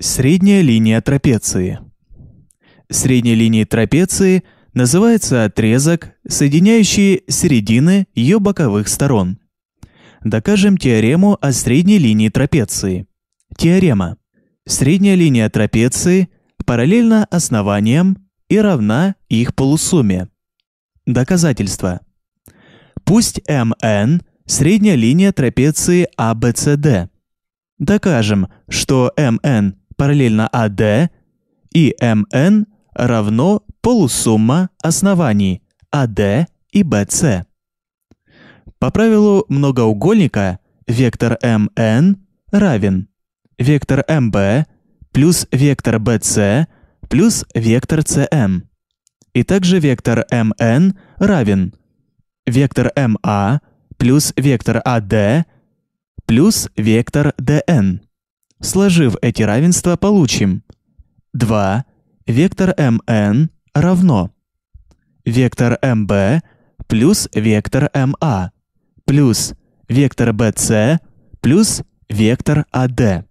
Средняя линия трапеции. Средней линией трапеции называется отрезок, соединяющий середины ее боковых сторон. Докажем теорему о средней линии трапеции. Теорема. Средняя линия трапеции параллельна основаниям и равна их полусумме. Доказательство. Пусть МН – средняя линия трапеции ABCD. А Докажем, что МН параллельно АД, и МН равно полусумма оснований АД и БС. По правилу многоугольника вектор МН равен вектор МБ плюс вектор BC плюс вектор CM. И также вектор МН равен вектор МА плюс вектор АД плюс вектор ДН. Сложив эти равенства, получим 2 вектор МН равно вектор МБ плюс вектор МА плюс вектор BC плюс вектор АД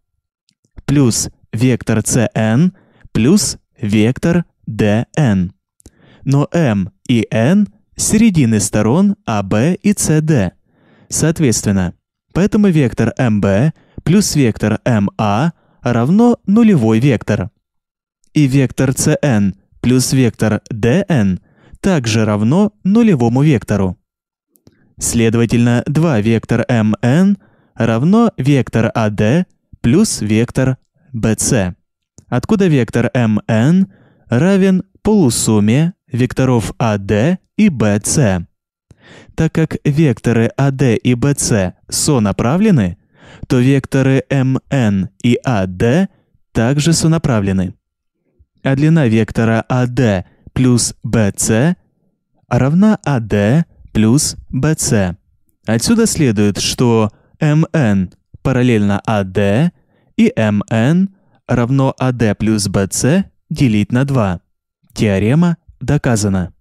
плюс вектор CN плюс вектор DN. Но M и N – середины сторон AB и CD. Соответственно, поэтому вектор MB плюс вектор MA равно нулевой вектор. И вектор CN плюс вектор DN также равно нулевому вектору. Следовательно, два вектора MN равно вектор AD плюс вектор BC, откуда вектор MN равен полусумме векторов AD и BC. Так как векторы AD и BC сонаправлены, то векторы MN и AD также сонаправлены. А длина вектора AD плюс BC равна AD плюс BC. Отсюда следует, что MN параллельно AD и MN равно AD плюс BC делить на 2. Теорема доказана.